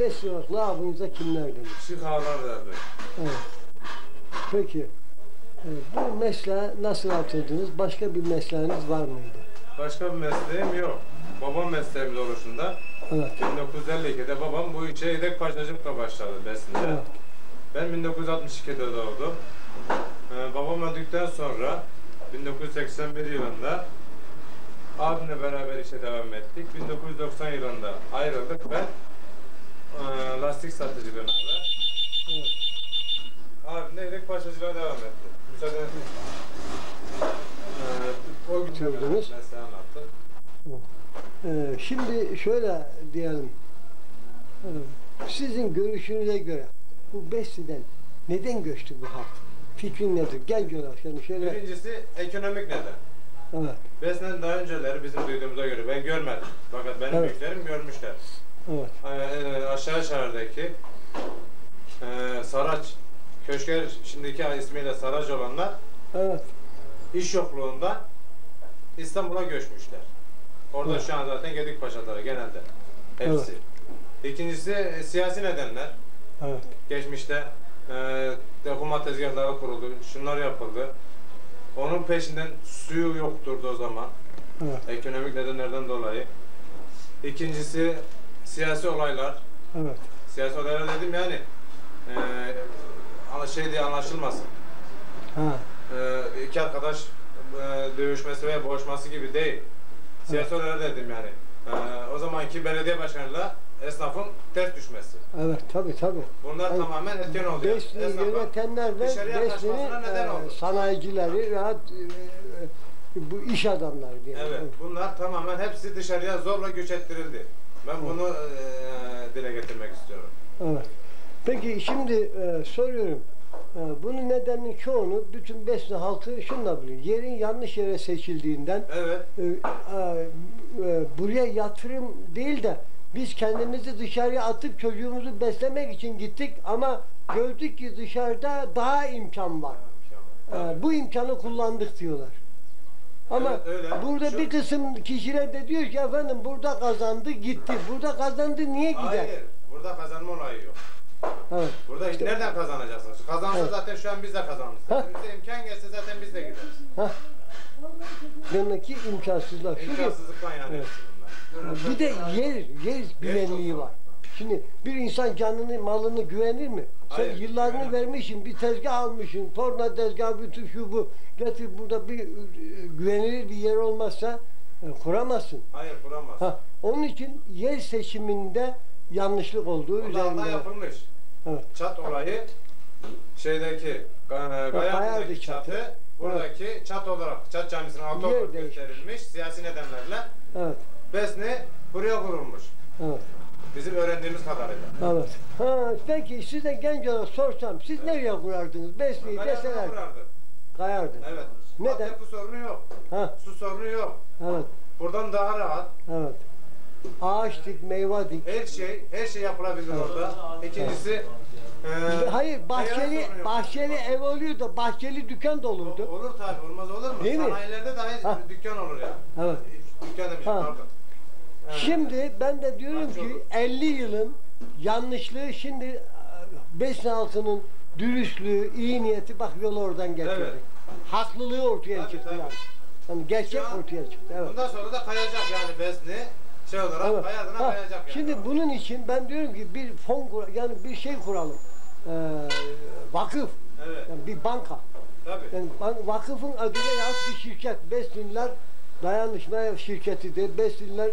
beş yıllık labınıza kimler gelir? Şık ağlar derdi. Evet. Peki. bu mesleğe nasıl atıldınız? Başka bir mesleğiniz var mıydı? Başka bir mesleğim yok. Babam mesleğimiz oluşunda Evet. 1952'de babam bu işe yedek parçacılıkla başladı besinde. Evet. Ben 1962'de doğdum. Ee, babam öldükten sonra 1981 yılında abimle beraber işe devam ettik. 1990 yılında ayrıldık. Ben e, lastik satıcılığına da Evet. abim de yedek parçacılığa devam etti. Müsaade ee, o Bitirdiniz. mesleği anlattı. Ee, şimdi şöyle diyelim. Sizin görüşünüze göre bu Besli'den neden göçtü bu halk? Fikrin nedir? Olarak yani şöyle. Birincisi ekonomik neden. Evet. Besnen daha önceleri bizim duyduğumuza göre ben görmedim. Fakat benim Evet. büyüklerim görmüşler. Evet. Ee, aşağı şehirdeki e, Saraç, Köşker şimdiki ismiyle Saraç olanlar Evet. iş yokluğunda İstanbul'a göçmüşler. Orada Evet. şu an zaten Gedik Paşaları genelde. Hepsi. İkincisi e, siyasi nedenler. Evet. Geçmişte e, dokuma tezgahları kuruldu, şunlar yapıldı. Onun peşinden suyu yokturdu o zaman. Evet. Ekonomik nedenlerden dolayı. İkincisi siyasi olaylar. Evet. Siyasi olaylar dedim yani e, şey diye anlaşılmasın. Ha. E, iki arkadaş e, dövüşmesi veya boğuşması gibi değil. Siyasi olaylar dedim yani. E, o zamanki belediye başkanıyla esnafın ters düşmesi. Evet. Tabii tabii. Bunlar Evet. tamamen etken yani. Besli'yi Esnafın yönetenler kaçmasına neden e, sanayicileri veya e, bu iş adamları diye. Evet, bunlar tamamen hepsi dışarıya zorla göç ettirildi. Ben bunu e, dile getirmek istiyorum. Evet. Peki şimdi e, soruyorum. E, bunun nedeninin çoğunu bütün Besni halkı şunla biliyor. Yerin yanlış yere seçildiğinden Evet, e, e, buraya yatırım değil de biz kendimizi dışarıya atıp çocuğumuzu beslemek için gittik ama gördük ki dışarıda daha imkan var. E, bu imkanı kullandık diyorlar. Ama Evet, öyle. burada Şu- bir kısım kişiler de diyor ki efendim burada kazandı gitti. Burada kazandı niye gider? Hayır, burada kazanma olayı yok. Evet. Burada nereden kazanacaksınız? Kazansa Evet. zaten şu an biz de kazanırız. Ha. Bize imkan gelse zaten biz de gideriz. Hah. Demek ki imkansızlar. İmkansızlıktan yani Evet. bir de yer, yer güvenliği var. Şimdi bir insan canını, malını güvenir mi? Sen Hayır, yıllarını güvenemez. vermişsin, bir tezgah almışsın, torna tezgahı, bütün şu bu. Getir burada bir e, güvenilir bir yer olmazsa e, kuramazsın. Hayır, kuramaz. Ha, onun için yer seçiminde yanlışlık olduğu hata üzerinde. yapılmış. Evet. Çat olayı şeydeki Gayardı'daki Gayardı çatı. çatı, buradaki çat olarak Çat Camisi'nin altı olarak gösterilmiş siyasi nedenlerle. Evet. Besni buraya kurulmuş. Evet. Bizim öğrendiğimiz kadarıyla. Evet. Ha, peki size genç olarak sorsam siz nereye kurardınız? Besleyi deseler. kurardı. Kayardı. Evet. Neden? Altyapı sorunu yok. Ha, Su sorunu yok. evet. Buradan daha rahat. Evet. Ağaç dik, meyve dik. Her şey, her şey yapılabilir orada. İkincisi, e, Hayır, bahçeli bahçeli ev oluyor da bahçeli dükkan da olurdu. O- Olur tabi, olmaz olur mu? Değil mi? Sanayilerde dahi Ha. dükkan olur ya. Evet. Dükkan demişim, pardon. Şimdi ben de diyorum ki olur. 50 yılın yanlışlığı şimdi e, Besne halkının dürüstlüğü, iyi niyeti bak yolu oradan getirdi. Evet. Haklılığı ortaya Tabii, çıktı tabii. yani. Yani gerçek an- ortaya çıktı. Evet. Bundan sonra da kayacak yani Besni. şey olarak Evet. hayatına Ha, kayacak yani. Şimdi bunun için ben diyorum ki bir fon yani bir şey kuralım. Ee, vakıf. Evet. Yani bir banka. Tabii. Yani vakıfın adıyla yahut bir şirket. Beslinler dayanışma şirketidir. Beslinler e,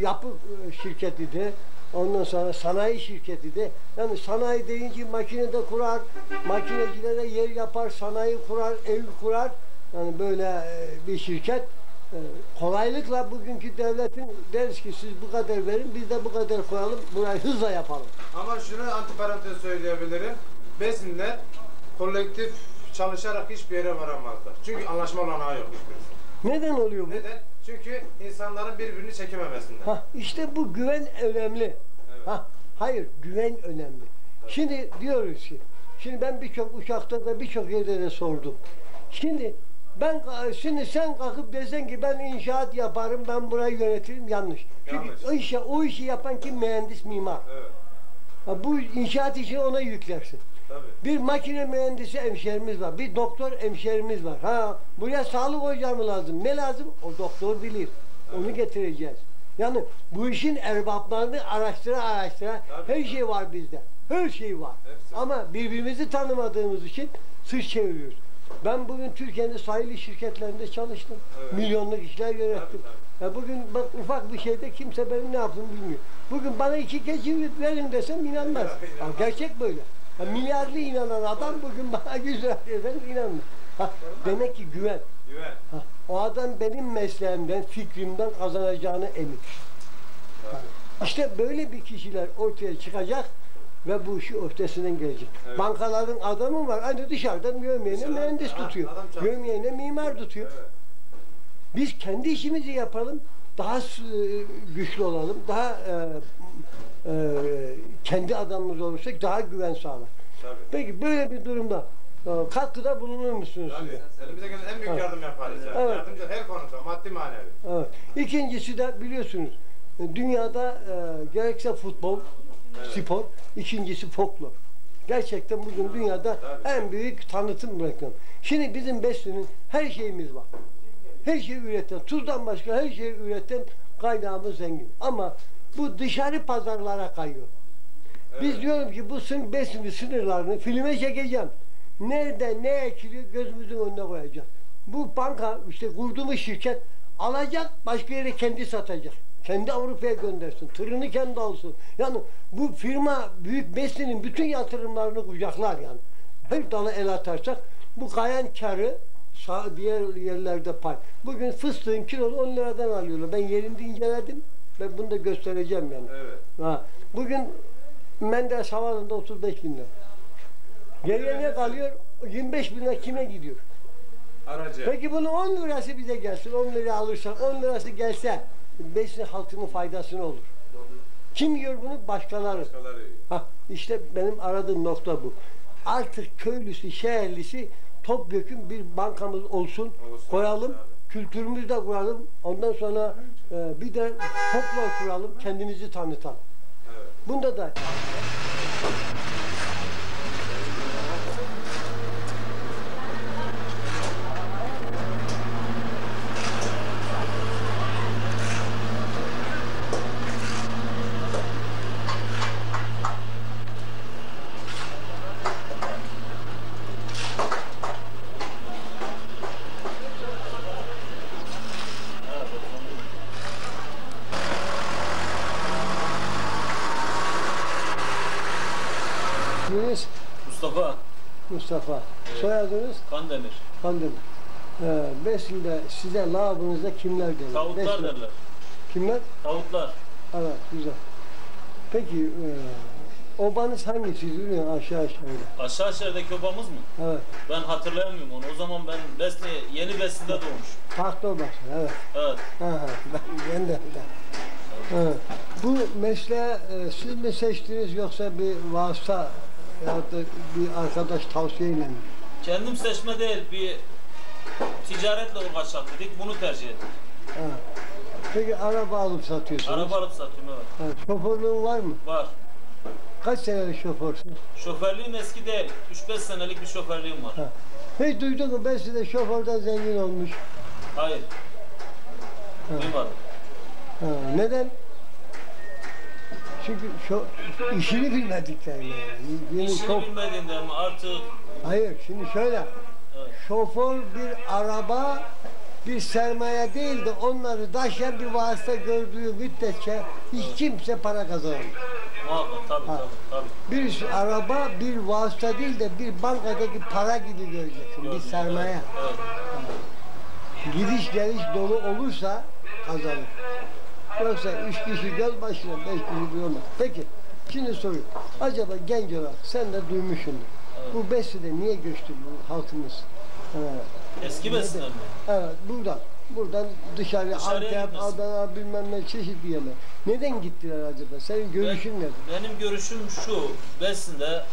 yapı e, şirketidir. Ondan sonra sanayi şirketidir. Yani sanayi deyince makine de kurar, makinecilere yer yapar, sanayi kurar, ev kurar. Yani böyle e, bir şirket. E, kolaylıkla bugünkü devletin deriz ki siz bu kadar verin, biz de bu kadar koyalım, burayı hızla yapalım. Ama şunu antiparantez söyleyebilirim. Besinler kolektif çalışarak hiçbir yere varamazlar. Çünkü anlaşma olanağı yok hiçbirisi. Neden oluyor bu? Neden? Çünkü insanların birbirini çekememesinden. Ha, işte bu güven önemli. Evet. Ha, hayır, güven önemli. Şimdi diyoruz ki, şimdi ben birçok uçakta da birçok yerde de sordum. Şimdi ben şimdi sen kalkıp desen ki ben inşaat yaparım, ben burayı yönetirim yanlış. Çünkü Yanlış. o işi o işi yapan kim mühendis mimar. Evet. Ha, bu inşaat işini ona yüklersin. Tabii. Bir makine mühendisi hemşerimiz var, bir doktor hemşerimiz var. Ha, buraya sağlık ocağı mı lazım? Ne lazım? O doktor bilir. Onu getireceğiz. Yani bu işin erbaplarını araştıra araştıra Tabii. her şey var bizde. Her şey var. Hepsi. Ama birbirimizi tanımadığımız için sırt çeviriyoruz. Ben bugün Türkiye'nin sayılı şirketlerinde çalıştım. Evet. Milyonluk işler yönettim. Tabii, Ya bugün bak ufak bir şeyde kimse benim ne yaptığımı bilmiyor. Bugün bana iki keçi verin desem inanmaz. Evet, Ya inanmaz. gerçek böyle. Ya milyarlı inanan adam bugün bana 100 lira inanmıyor. Ha, demek ki güven. Güven. Ha, o adam benim mesleğimden, fikrimden kazanacağını emin. Tabii. İşte böyle bir kişiler ortaya çıkacak ve bu işi ötesinden gelecek. Evet. Bankaların adamı var. Hani dışarıdan Dışarıdan- mühendis Ha, tutuyor. Yövmeyene mimar tutuyor. Evet. Biz kendi işimizi yapalım, daha güçlü olalım, daha e, e, kendi adamımız olursak daha güven sağlar. Tabii. Peki böyle bir durumda e, katkıda bulunur musunuz? Tabii. Elimize gelen en büyük Evet. yardım yaparız. Yani. Evet. Yardımcı her konuda, maddi manevi. Evet. İkincisi de biliyorsunuz e, dünyada e, gerekse futbol, spor, ikincisi folklor. Gerçekten bugün dünyada Tabii. en büyük tanıtım reklam. Şimdi bizim Besli'nin her şeyimiz var. Her şeyi üreten, tuzdan başka her şeyi üreten kaynağımız zengin. Ama bu dışarı pazarlara kayıyor. Biz Evet. diyorum ki bu sın besini sınırlarını filme çekeceğim. Nerede ne ekiliyor gözümüzün önüne koyacağız. Bu banka işte kurduğumuz şirket alacak başka yere kendi satacak. Kendi Avrupa'ya göndersin. Tırını kendi alsın. Yani bu firma büyük beslinin bütün yatırımlarını kucaklar yani. Her dala el atarsak bu kayan karı diğer yerlerde pay. Bugün fıstığın kilonu 10 liradan alıyorlar. Ben yerinde inceledim ve bunu da göstereceğim yani. Evet. Ha, bugün Menderes Havaalanı'nda 35 bin lira. Geriye ne kalıyor? 25 bin lira kime gidiyor? Aracı. Peki bunun 10 lirası bize gelsin. 10 lira alırsan 10 lirası gelse besin halkının faydasına olur. Kim yiyor bunu? Başkaları. Başkaları yiyor. Ha, işte benim aradığım nokta bu. Artık köylüsü, şehirlisi topyekun bir bankamız olsun, Olsun, koyalım, tabii. kültürümüzü de kuralım. Ondan sonra bir de folklor kuralım, kendimizi tanıtalım. Evet. Bunda da isminiz Mustafa Mustafa. Soyadınız Kandemir. Kandemir. Ee, Besin'de size labınızda kimler derler? Tavuklar Besin- derler. Kimler? Tavuklar. Evet, güzel. Peki, e, obanız hangisi? Yürüyün aşağı aşağı öyle. Aşağı şehirdeki obamız mı? Evet, Ben hatırlayamıyorum onu. O zaman ben Besni, yeni Besni'de doğmuş. tahta obası, evet. Evet. Aha, ben, de. Evet. Bu mesleği e, siz mi seçtiniz yoksa bir vasıta ya da bir arkadaş tavsiyeyle? Kendim seçme değil, bir ticaretle uğraşacak dedik. Bunu tercih ettik. Ha. Peki araba alıp satıyorsunuz. Araba alıp satıyorum evet. Ha, şoförlüğün var mı? Var. Kaç senelik şoförsün? Şoförlüğüm eski değil. 3-5 senelik bir şoförlüğüm var. Ha. Hiç duydun mu ben size şoförden zengin olmuş. Hayır. Ha. Duymadım. Ha, neden? Çünkü şu işini bilmediklerine yani. İşini çok, bilmediğinden mi artık hayır şimdi şöyle. Evet. Şoför bir araba bir sermaye değil de onları taşıyan bir vasıta gördüğü müddetçe hiç kimse para kazanamıyor. muhakkak tabii tabii tabii. Bir araba bir vasıta değil de bir bankadaki para gibi göreceksin. Bir sermaye. Evet, evet. Gidiş geliş dolu olursa kazanır. Yoksa üç kişi göz başına, beş kişi bir olmaz. Peki, şimdi soruyorum. Acaba genç olarak sen de duymuşsundur. Bu Besi'de niye göçtü bu halkımız? Ee, Eski neden? Besi'den mi? Evet, buradan. Buradan dışarı, Dışarıya Antep, gitmesin. Adana, bilmem ne çeşitli yerler. Neden gittiler acaba? Senin görüşün Ben- nedir? Benim görüşüm şu, Besin'de,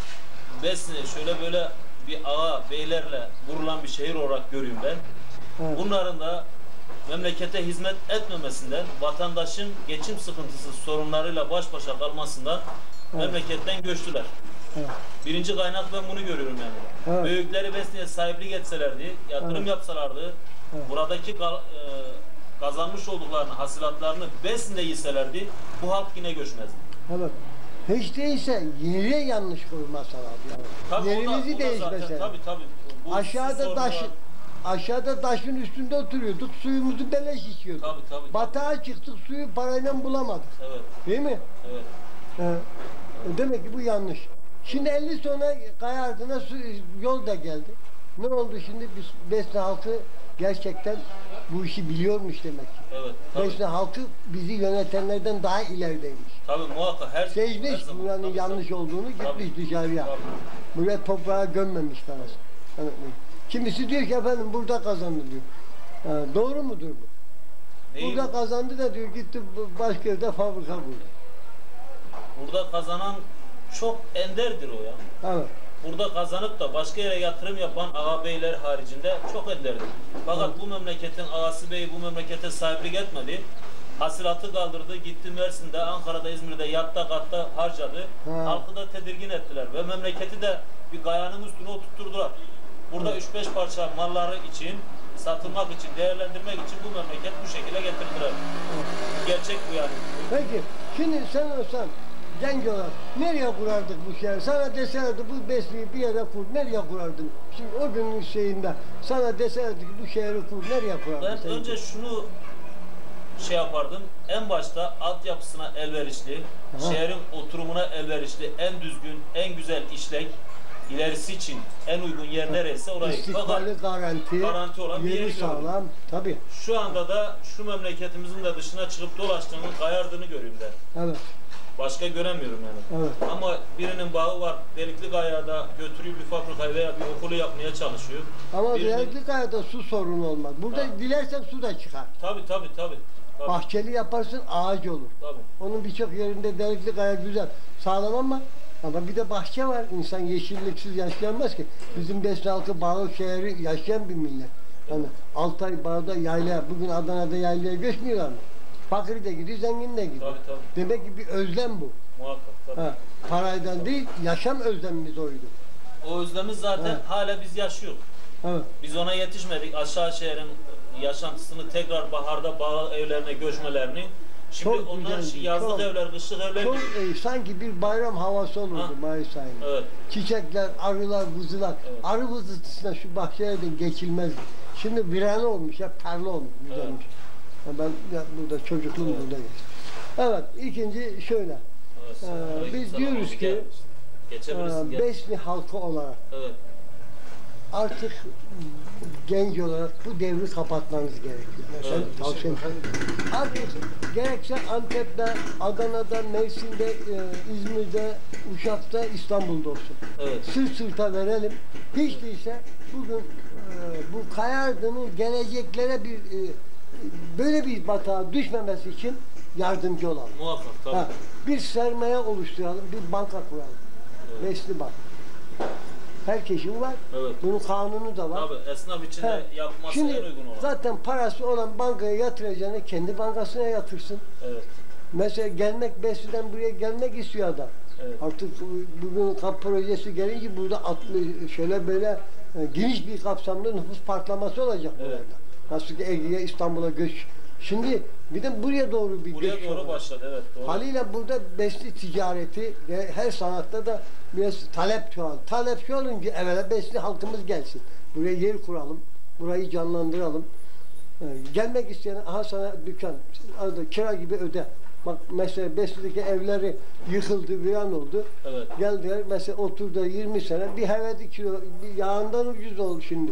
Besin'i şöyle böyle bir ağa, beylerle vurulan bir şehir olarak görüyorum ben. Evet. Bunların da memlekete hizmet etmemesinden, vatandaşın geçim sıkıntısı sorunlarıyla baş başa kalmasından Evet. memleketten göçtüler. Evet. Birinci kaynak ben bunu görüyorum yani. Evet. Büyükleri Besni'ye sahiplik etselerdi, yatırım Evet. yapsalardı, Evet. buradaki gal- e, kazanmış olduklarını, hasilatlarını Besni'de yeselerdi, bu halk yine göçmezdi. Evet. Hiç değilse yere yanlış kurmasalar yani. Tabii Yerimizi değişmeseler. Tabii tabii. Bu Aşağıda sorunlar- taş aşağıda taşın üstünde oturuyorduk. Suyumuzu beleş içiyorduk. Tabii tabii. Batağa çıktık suyu parayla bulamadık. Evet, Değil mi? evet. He. Demek ki bu yanlış. Şimdi 50 sonra kaya ardına su, yol da geldi. Ne oldu şimdi? Biz Besne halkı gerçekten bu işi biliyormuş demek ki. Evet, tabii. Besne halkı bizi yönetenlerden daha ilerideymiş. Tabii muhakkak her her Seçmiş zaman. buranın Tabii, yanlış tabii. olduğunu gitmiş Tabii. dışarıya. Tabii. Buraya toprağa gömmemiş parası. Yani, kimisi diyor ki efendim burada kazandı diyor. Ha, doğru mudur bu? Neyi- Burada kazandı da diyor gitti bu- başka yerde fabrika kurdu. Burada kazanan çok enderdir o ya. Evet. Burada kazanıp da başka yere yatırım yapan ağa beyler haricinde çok enderdir. Fakat bu memleketin ağası beyi bu memlekete sahiplik etmedi. Hasilatı kaldırdı, gitti Mersin'de, Ankara'da, İzmir'de yatta katta harcadı. Ha. Halkı da tedirgin ettiler ve memleketi de bir gayanın üstüne oturtturdular. Burada 3-5 parça malları için, satılmak için, değerlendirmek için bu memleket bu şekilde getirdiler. Gerçek bu yani. Peki şimdi sen olsan genç olarak nereye kurardık bu şehri? Sana deselerdi bu besliği bir yere kur, nereye kurardın? Şimdi o günün şeyinde sana deselerdi ki bu şehri kur, nereye kurardın? Ben sen? önce şunu şey yapardım. En başta altyapısına elverişli, Aha. şehrin oturumuna elverişli, en düzgün, en güzel işlek, ilerisi için en uygun yer neresi orayı. İstikbali garanti, garanti olan bir yeri sağlam. Tabii. şu anda da şu memleketimizin de dışına çıkıp dolaştığını, kayardığını görüyorum ben. Evet. Başka göremiyorum yani. Evet. Ama birinin bağı var, Delikli Kaya'da götürüyor bir fabrikayı veya bir okulu yapmaya çalışıyor. Ama Birinin- Zeytli Kaya'da su sorunu olmaz. Burada Ha. dilersen su da çıkar. Tabii tabii tabii. Tabii. Bahçeli yaparsın ağaç olur. tabii. Onun birçok yerinde delikli kaya güzel. Sağlam ama ama bir de bahçe var. İnsan yeşilliksiz yaşayamaz ki. Bizim Besne halkı bağı şehri yaşayan bir millet. Yani Altay bağda yayla, bugün Adana'da yaylaya göçmüyorlar mı? Fakir de gidiyor, zengin de gidiyor. Tabii tabii. Demek ki bir özlem bu. Muhakkak tabii. Ha, paraydan değil, yaşam özlemimiz oydu. O özlemiz zaten Evet. hala biz yaşıyor. Evet. Biz ona yetişmedik. Aşağı şehrin yaşantısını tekrar baharda bağ evlerine göçmelerini. Şimdi Çok onlar güzeldi, yazlık çok. evler, kışlık evler Çok gibi. e, sanki bir bayram havası olurdu Ha. Mayıs ayında. Evet. Çiçekler, arılar, vızılar. Evet. Arı vızıltısına şu bahçelerden geçilmez. Şimdi virane olmuş, hep tarla olmuş, güzelmiş. Ya Ben ya burada çocukluğum Evet. burada geçti. Evet, ikinci şöyle. Evet. Ee, biz diyoruz ki, gel. Besni halkı olarak Evet. Artık genç olarak bu devri kapatmanız gerekiyor. Evet, tavsiye Artık gerekse Antep'te, Adana'da, Mersin'de, e, İzmir'de, Uşak'ta, İstanbul'da olsun. Evet. Sırt sırta verelim. Hiç değilse bugün e, bu Kayardı'nın geleceklere bir e, böyle bir batağa düşmemesi için yardımcı olalım. Muhakkak tabii. Ha, bir sermaye oluşturalım, bir banka kuralım. Evet. Besli bank. Herkesin var. Evet. Bunun kanunu da var. Tabii esnaf için de yapması Şimdi en uygun olan. zaten parası olan bankaya yatıracağını kendi bankasına yatırsın. Evet. Mesela gelmek Besli'den buraya gelmek istiyor adam. Evet. Artık bugün kap projesi gelince burada atlı, şöyle böyle e, geniş bir kapsamda nüfus patlaması olacak Evet. burada. Nasıl ki Ege'ye İstanbul'a göç Şimdi bir de buraya doğru bir Buraya doğru var. başladı evet doğru. Haliyle burada besli ticareti ve her sanatta da biraz talep çoğal. Talep çoğalınca evvela besli halkımız gelsin. Buraya yer kuralım. Burayı canlandıralım. Ee, gelmek isteyen aha sana dükkan. Arada kira gibi öde. Bak mesela Besli'deki evleri yıkıldı, viran oldu. Evet. Geldiler mesela oturdu 20 sene bir hevedi kilo bir yağından ucuz oldu şimdi.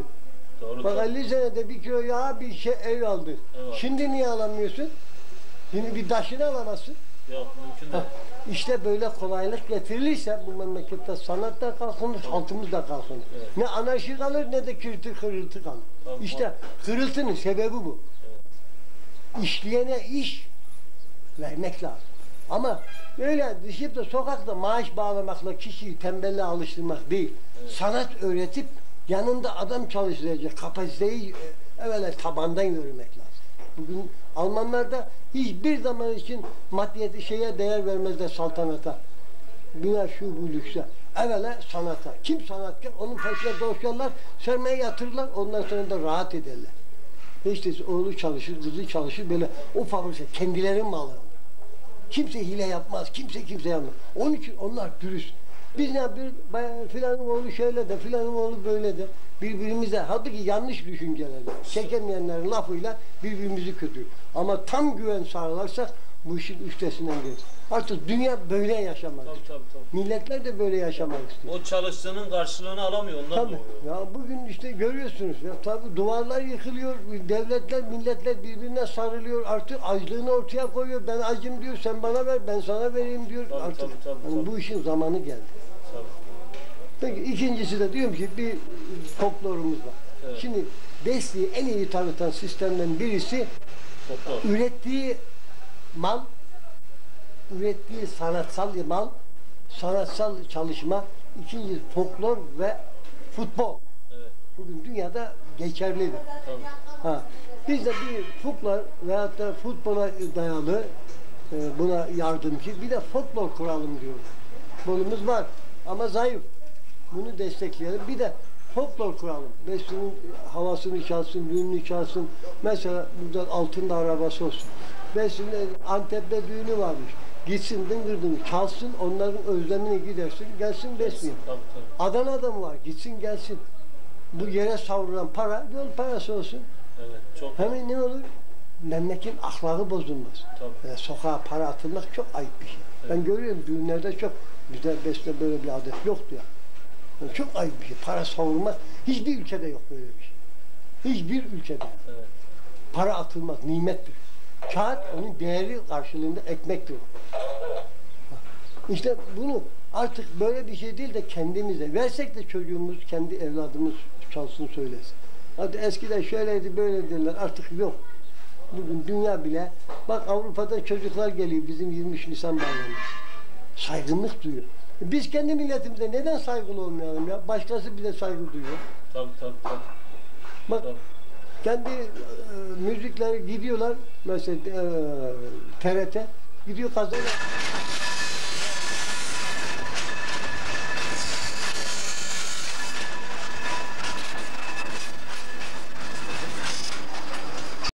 Doğru. Bak doğru. 50 senede bir kilo yağ bir şey ev aldı. Evet. Şimdi niye alamıyorsun? Şimdi bir taşını alamazsın. Yok mümkün değil. İşte böyle kolaylık getirilirse bu memlekette sanat da kalkınır, halkımız da kalkınır. Evet. Ne anarşi kalır ne de kırıtı kırıltı kalır. Tabii, işte kırıltının sebebi bu. İşleyene iş vermek lazım. Ama öyle düşüp de sokakta maaş bağlamakla kişiyi tembelle alıştırmak değil. Sanat öğretip yanında adam çalıştıracak kapasiteyi e, evvela tabandan görmek lazım. Bugün Almanlarda hiçbir zaman için maddiyeti şeye değer vermezler saltanata. Bina şu bu lükse. Evvela sanata. Kim sanatkar onun peşine doşarlar, sermaye yatırırlar, ondan sonra da rahat ederler. İşte oğlu çalışır, kızı çalışır böyle o fabrika kendilerinin malı. Kimse hile yapmaz, kimse kimse yapmaz. Onun için onlar dürüst. Biz ne yapıyoruz? Bayağı Filanın oğlu şöyle de, filanın oğlu böyle de. Birbirimize, halbuki yanlış düşüncelerle, çekemeyenlerin lafıyla birbirimizi kötü. Ama tam güven sağlarsak bu işin üstesinden geliriz. Artık dünya böyle yaşamak Tabii tabii tabii. Milletler de böyle yaşamak istiyor. O çalıştığının karşılığını alamıyor ondan Tabii. doğuyor. Ya bugün işte görüyorsunuz ya tabii duvarlar yıkılıyor, devletler, milletler birbirine sarılıyor. Artık açlığını ortaya koyuyor. Ben acım diyor, sen bana ver, ben sana vereyim diyor. Tabii, Artık tabii, tabii, tabii. bu işin zamanı geldi. Tabii. Peki ikincisi de diyorum ki bir folklorumuz var. Evet. Şimdi Besli'yi en iyi tanıtan sistemden birisi Doktor. ürettiği mal, ürettiği sanatsal mal, sanatsal çalışma, ikinci folklor ve futbol. Evet. Bugün dünyada geçerlidir. Tabii. Ha. Biz de bir futbol veyahut da futbola dayalı e, buna yardımcı bir de futbol kuralım diyoruz. Futbolumuz var ama zayıf. Bunu destekleyelim. Bir de folklor kuralım. Besli'nin havasını çalsın, düğününü çalsın. Mesela burada altında arabası olsun. Besli'nin Antep'te düğünü varmış. Gitsin dıngır dıngır çalsın, onların özlemini gidersin, gelsin tabii. Adana'da mı var? Gitsin gelsin. Bu yere savrulan para yol parası olsun. Evet. Çok Hemen ne olur? Memleketin ahlakı bozulmaz. Tabii. Ee, sokağa para atılmak çok ayıp bir şey. Ben görüyorum düğünlerde çok, bizde besle böyle bir adet yoktu ya. Yani çok ayıp bir şey. Para savurmak hiçbir ülkede yok böyle bir şey. Hiçbir ülkede. Evet. Para atılmaz, nimettir. Kağıt onun değeri karşılığında ekmektir. İşte bunu artık böyle bir şey değil de kendimize versek de çocuğumuz, kendi evladımız çalsın söylesin. Hadi eskiden şöyleydi böyle derler artık yok. Bugün dünya bile bak Avrupa'dan çocuklar geliyor bizim 23 Nisan bayramı. Saygınlık duyuyor. Biz kendi milletimize neden saygılı olmayalım ya? Başkası bize saygı duyuyor. Tabii tabii tabii. Bak tabii. Kendi e, müzikleri gidiyorlar mesela e, TRT gidiyor kazanıyor.